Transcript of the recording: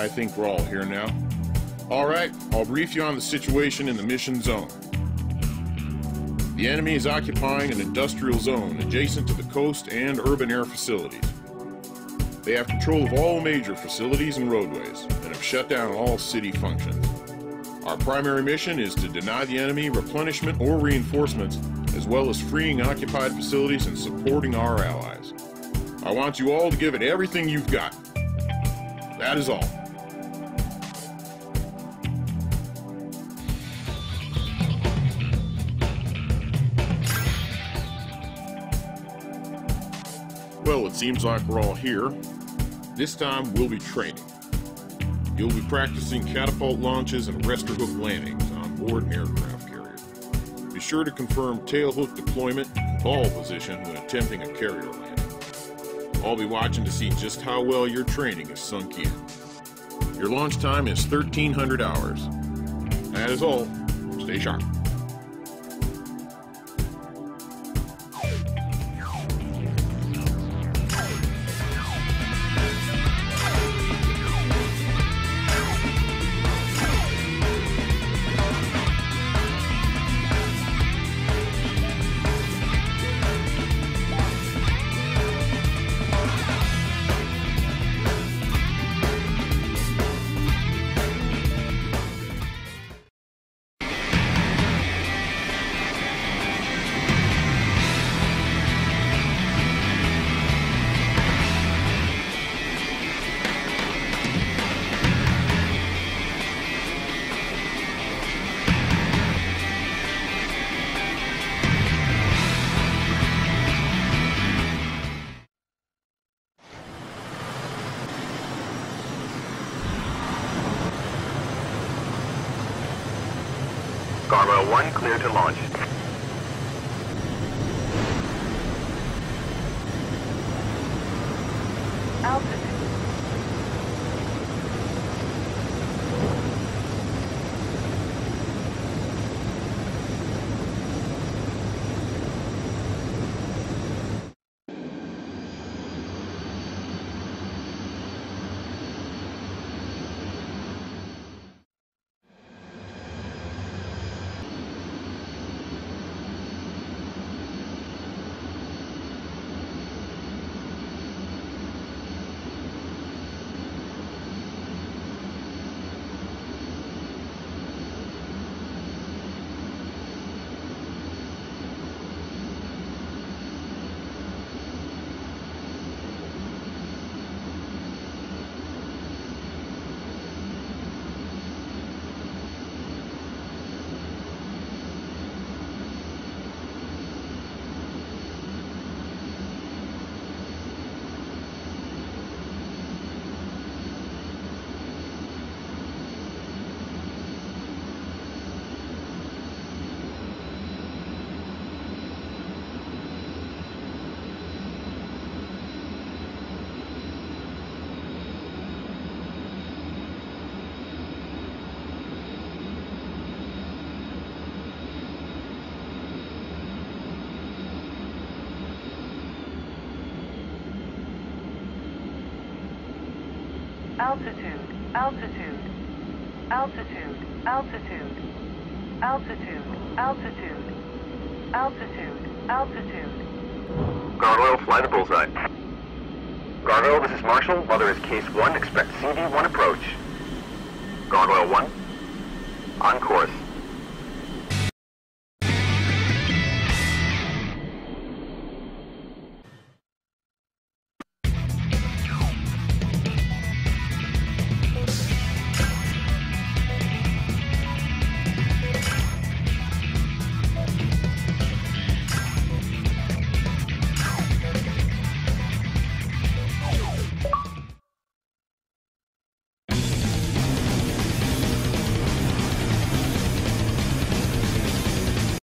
I think we're all here now. All right, I'll brief you on the situation in the mission zone. The enemy is occupying an industrial zone adjacent to the coast and urban air facilities. They have control of all major facilities and roadways and have shut down all city functions. Our primary mission is to deny the enemy replenishment or reinforcements, as well as freeing occupied facilities and supporting our allies. I want you all to give it everything you've got. That is all. Well, it seems like we're all here. This time we'll be training. You'll be practicing catapult launches and arrester hook landings on board an aircraft carrier. Be sure to confirm tailhook deployment and ball position when attempting a carrier landing. I'll be watching to see just how well your training is sunk in. Your launch time is 1300 hours. That is all. Stay sharp. Guardrail 1 clear to launch. Altitude, altitude, altitude, altitude, altitude, altitude, altitude, altitude. Guardrail, fly the bullseye. Guardrail, this is Marshall. Mother is case 1. Expect CV1 approach. Guardrail 1. On course.